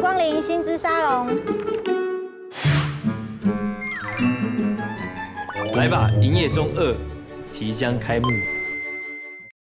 光临新知沙龙，来吧，营业中二即将开幕。